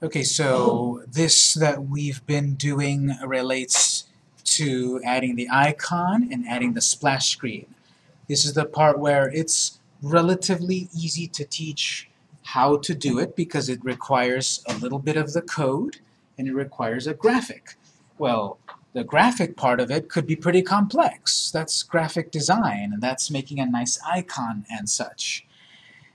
Okay, so this that we've been doing relates to adding the icon and adding the splash screen. This is the part where it's relatively easy to teach how to do it because it requires a little bit of the code and it requires a graphic. Well, the graphic part of it could be pretty complex. That's graphic design, and that's making a nice icon and such.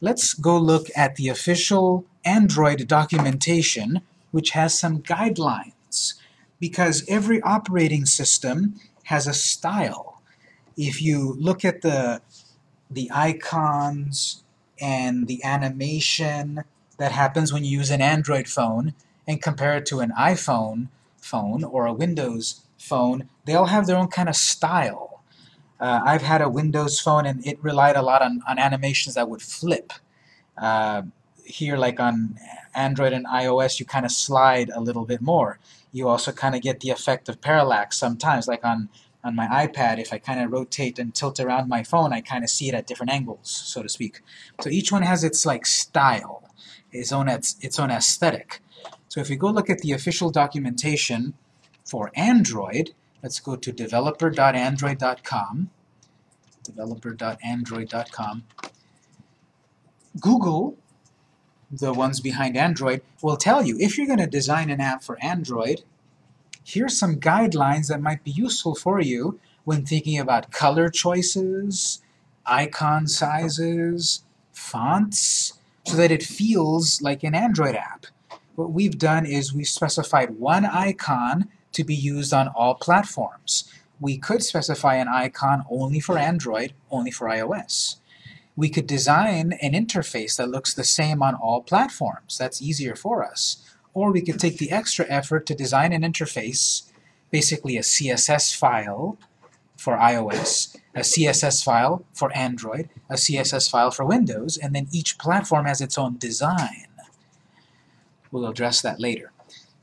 Let's go look at the official Android documentation, which has some guidelines, because every operating system has a style. If you look at the, the icons and the animation that happens when you use an Android phone and compare it to an iPhone phone or a Windows phone, they all have their own kind of style. Uh, I've had a Windows phone and it relied a lot on, on animations that would flip. Uh, here, like on Android and iOS, you kind of slide a little bit more. You also kind of get the effect of parallax sometimes, like on, on my iPad, if I kind of rotate and tilt around my phone, I kind of see it at different angles, so to speak. So each one has its like style, its own, its, its own aesthetic. So if we go look at the official documentation for Android, let's go to developer.android.com, developer.android.com. Google, the ones behind Android, will tell you if you're going to design an app for Android, here's some guidelines that might be useful for you when thinking about color choices, icon sizes, fonts, so that it feels like an Android app. What we've done is we've specified one icon to be used on all platforms. We could specify an icon only for Android, only for iOS. We could design an interface that looks the same on all platforms. That's easier for us. Or we could take the extra effort to design an interface, basically a CSS file for iOS, a CSS file for Android, a CSS file for Windows, and then each platform has its own design. We'll address that later.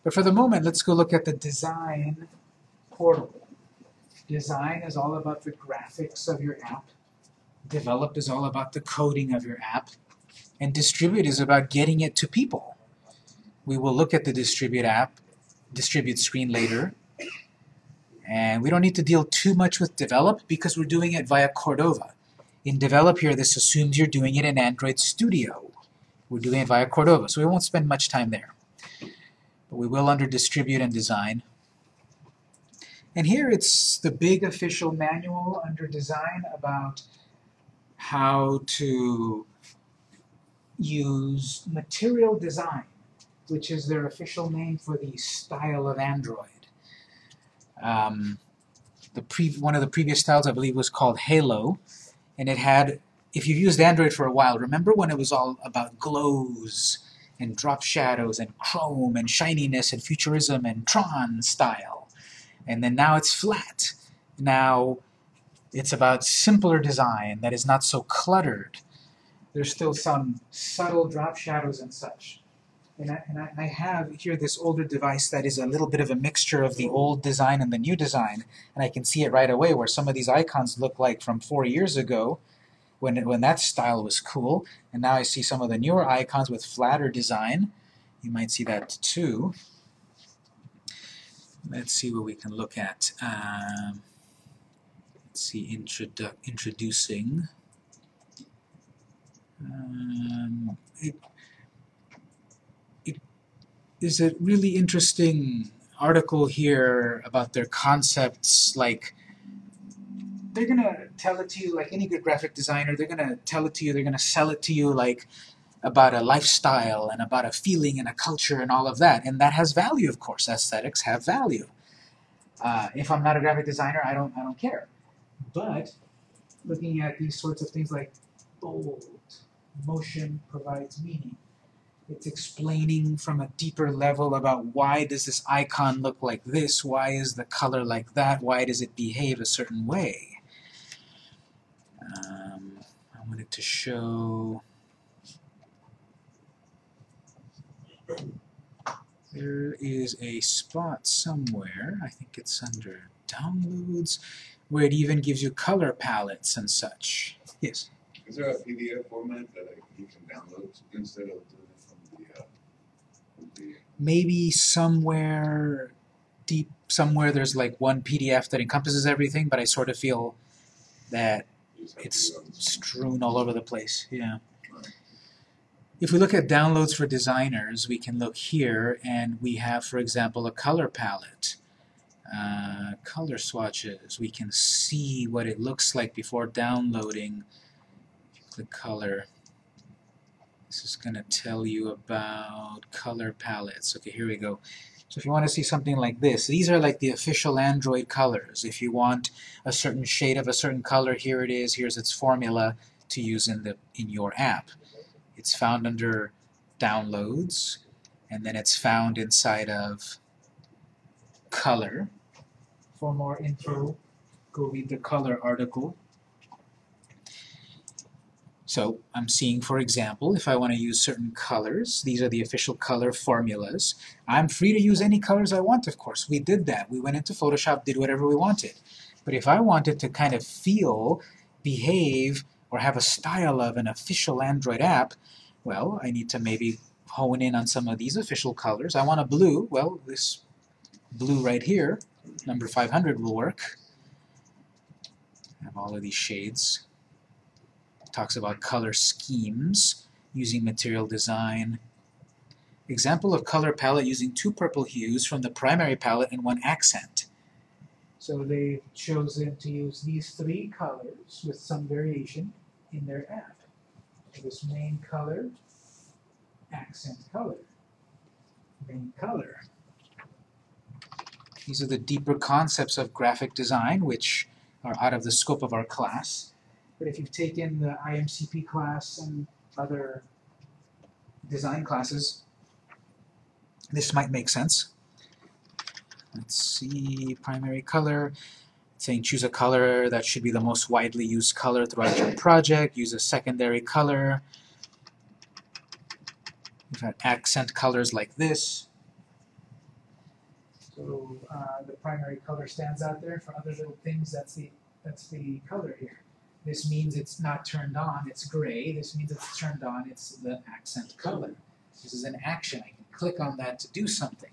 But for the moment, let's go look at the design portal. Design is all about the graphics of your app. Develop is all about the coding of your app. And distribute is about getting it to people. We will look at the distribute app, distribute screen later. And we don't need to deal too much with develop because we're doing it via Cordova. In develop here, this assumes you're doing it in Android Studio. We're doing it via Cordova, so we won't spend much time there. But we will under distribute and design. And here it's the big official manual under design about how to use material design, which is their official name for the style of Android. Um, the pre one of the previous styles, I believe, was called Holo, and it had, if you've used Android for a while, remember when it was all about glows and drop shadows and chrome and shininess and futurism and Tron style. And then now it's flat. Now it's about simpler design that is not so cluttered. There's still some subtle drop shadows and such. And I, and I, have here this older device that is a little bit of a mixture of the old design and the new design. And I can see it right away where some of these icons look like from four years ago when, when that style was cool. And now I see some of the newer icons with flatter design. You might see that too. Let's see what we can look at. Um, see, introdu introducing. Um, it, it is a really interesting article here about their concepts like they're gonna tell it to you like any good graphic designer. They're gonna tell it to you. They're gonna sell it to you like about a lifestyle and about a feeling and a culture and all of that. And that has value, of course. Aesthetics have value. Uh, if I'm not a graphic designer, I don't I don't care. But looking at these sorts of things like bold, motion provides meaning. It's explaining from a deeper level about why does this icon look like this, why is the color like that, why does it behave a certain way. Um, I wanted to show there is a spot somewhere, I think it's under downloads, where it even gives you color palettes and such. Yes? Is there a PDF format that you can download instead of doing it from the, uh, maybe somewhere deep somewhere there's like one PDF that encompasses everything, but I sort of feel that it's strewn all over the place. Yeah. If we look at downloads for designers, we can look here and we have, for example, a color palette. Uh, color swatches. We can see what it looks like before downloading. Click color. This is going to tell you about color palettes. Okay, here we go. So if you want to see something like this, these are like the official Android colors. If you want a certain shade of a certain color, here it is. Here's its formula to use in the in your app. It's found under Downloads, and then it's found inside of Color. For more info, go read the Color article. So I'm seeing, for example, if I want to use certain colors, these are the official color formulas. I'm free to use any colors I want, of course. We did that. We went into Photoshop, did whatever we wanted. But if I wanted to kind of feel, behave, or have a style of an official Android app, well, I need to maybe hone in on some of these official colors. I want a blue. Well, this blue right here, number 500 will work. I have all of these shades talks about color schemes using material design. Example of color palette using two purple hues from the primary palette and one accent. So they've chosen to use these three colors with some variation in their app. This main color, accent color, main color. These are the deeper concepts of graphic design, which are out of the scope of our class. But if you've taken the IMCP class and other design classes, this might make sense. Let's see, primary color, saying choose a color that should be the most widely used color throughout your project, use a secondary color. We've had accent colors like this. So uh, the primary color stands out there. For other little things, that's the that's the color here. This means it's not turned on, it's gray. This means it's turned on, it's the accent color. This is an action. I can click on that to do something.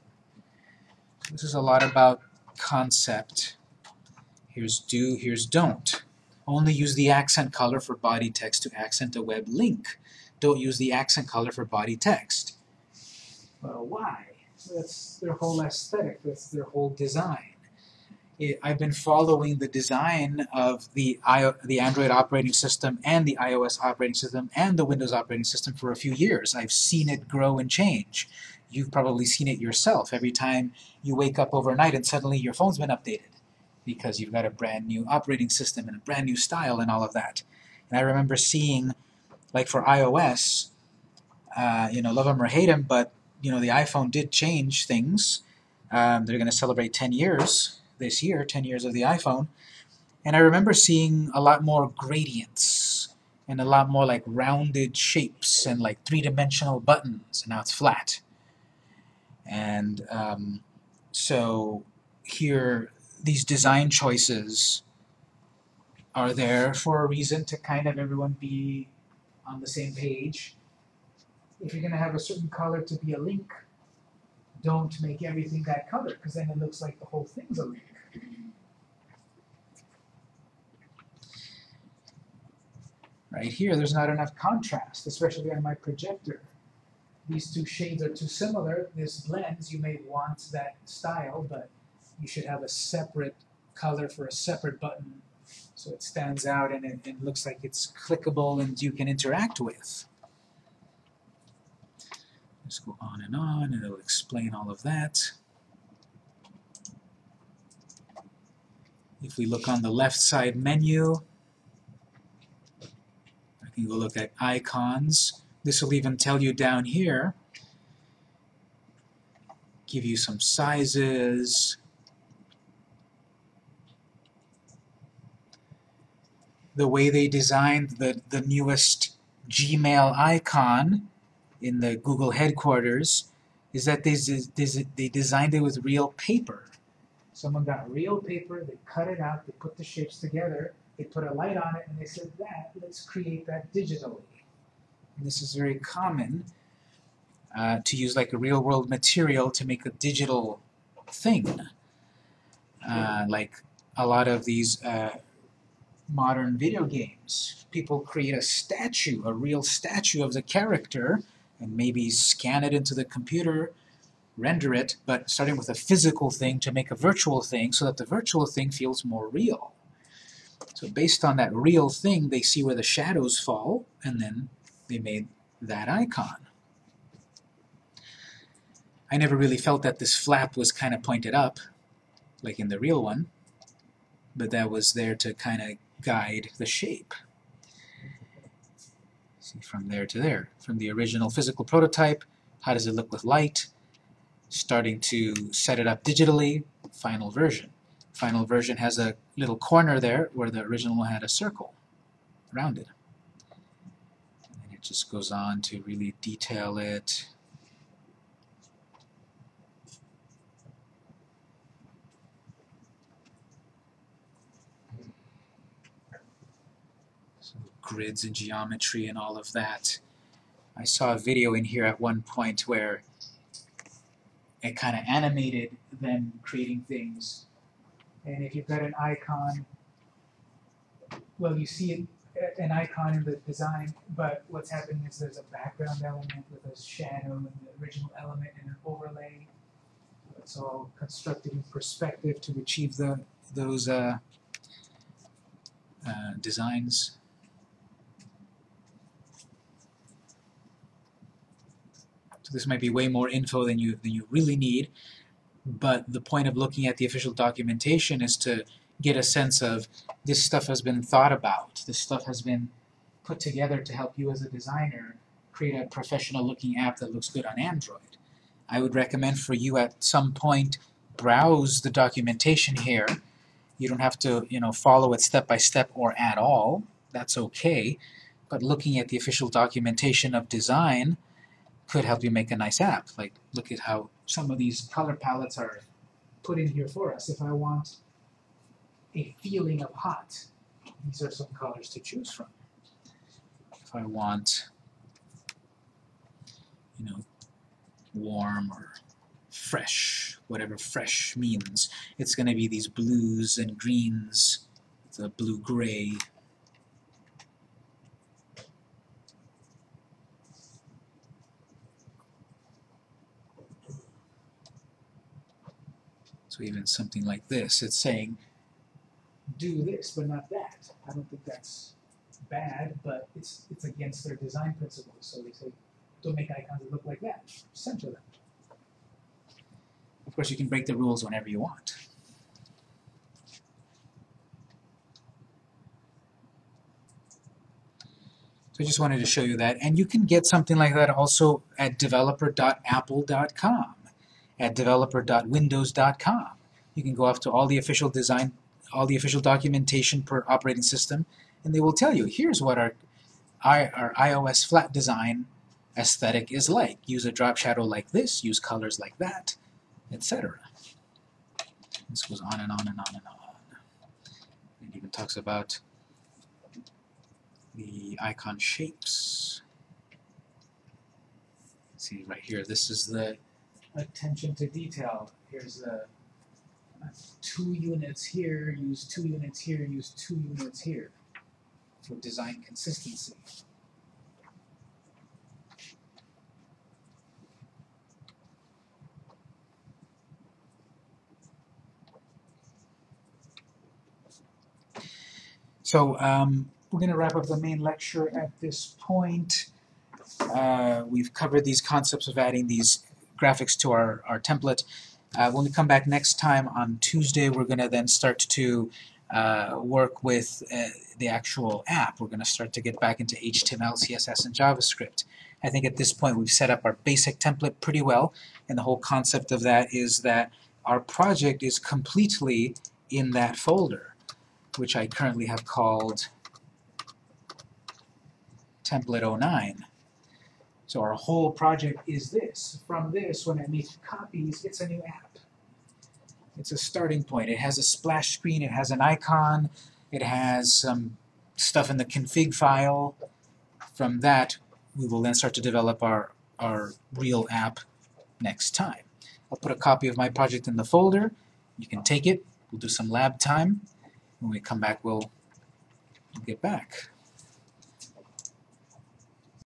This is a lot about concept. Here's do, here's don't. Only use the accent color for body text to accent a web link. Don't use the accent color for body text. Well, why? That's their whole aesthetic. That's their whole design it, I've been following the design of the, I, the Android operating system and the iOS operating system and the Windows operating system for a few years. I've seen it grow and change. You've probably seen it yourself every time you wake up overnight and suddenly your phone's been updated because you've got a brand new operating system and a brand new style and all of that. And I remember seeing, like for iOS, uh, you know, love them or hate them, but you know, the iPhone did change things. Um, they're going to celebrate 10 years this year, 10 years of the iPhone, and I remember seeing a lot more gradients and a lot more like rounded shapes and like three-dimensional buttons, and now it's flat. And um, so here, these design choices are there for a reason to kind of everyone be on the same page. If you're going to have a certain color to be a link, don't make everything that color, because then it looks like the whole thing's a link. Right here, there's not enough contrast, especially on my projector. These two shades are too similar. This blends, you may want that style, but you should have a separate color for a separate button so it stands out and it, it looks like it's clickable and you can interact with. Just go on and on, and it'll explain all of that. If we look on the left side menu, I can go look at icons. This will even tell you down here, give you some sizes, the way they designed the, the newest Gmail icon in the Google headquarters is that they, they designed it with real paper. Someone got real paper, they cut it out, they put the shapes together, they put a light on it, and they said, that, let's create that digitally. And this is very common uh, to use like a real-world material to make a digital thing. Uh, like a lot of these uh, modern video games. People create a statue, a real statue of the character, and maybe scan it into the computer, render it, but starting with a physical thing to make a virtual thing so that the virtual thing feels more real. So based on that real thing, they see where the shadows fall, and then they made that icon. I never really felt that this flap was kind of pointed up, like in the real one, but that was there to kind of guide the shape. See, from there to there. From the original physical prototype, how does it look with light? Starting to set it up digitally, final version. Final version has a little corner there where the original had a circle around it. And it just goes on to really detail it. Grids and geometry and all of that. I saw a video in here at one point where it kind of animated them creating things. And if you've got an icon, well, you see it, an icon in the design, but what's happening is there's a background element with a shadow and the original element and an overlay. It's all constructed in perspective to achieve the those uh, uh, designs. So this might be way more info than you, than you really need, but the point of looking at the official documentation is to get a sense of this stuff has been thought about, this stuff has been put together to help you as a designer create a professional looking app that looks good on Android. I would recommend for you at some point browse the documentation here. You don't have to you know follow it step by step or at all. That's okay. But looking at the official documentation of design could help you make a nice app. Like, look at how some of these color palettes are put in here for us. If I want a feeling of hot, these are some colors to choose from. If I want, you know, warm or fresh, whatever fresh means, it's going to be these blues and greens, the blue-gray, So even something like this, it's saying, do this, but not that. I don't think that's bad, but it's it's against their design principles. So they say, don't make icons that look like that. Center them. Of course, you can break the rules whenever you want. So I just wanted to show you that. And you can get something like that also at developer.apple.com at developer.windows.com. You can go off to all the official design, all the official documentation per operating system, and they will tell you, here's what our, our iOS flat design aesthetic is like. Use a drop shadow like this, use colors like that, etc. This goes on and on and on and on. It even talks about the icon shapes. See right here, this is the attention to detail. Here's a two units here, use two units here, use two units here for design consistency. So um, we're going to wrap up the main lecture at this point. Uh, we've covered these concepts of adding these graphics to our, our template. Uh, when we come back next time on Tuesday, we're going to then start to uh, work with uh, the actual app. We're going to start to get back into HTML, CSS, and JavaScript. I think at this point we've set up our basic template pretty well, and the whole concept of that is that our project is completely in that folder, which I currently have called template 09. So our whole project is this. From this, when I make copies, it's a new app. It's a starting point. It has a splash screen, it has an icon, it has some stuff in the config file. From that, we will then start to develop our our real app next time. I'll put a copy of my project in the folder. You can take it. We'll do some lab time. When we come back, we'll get back.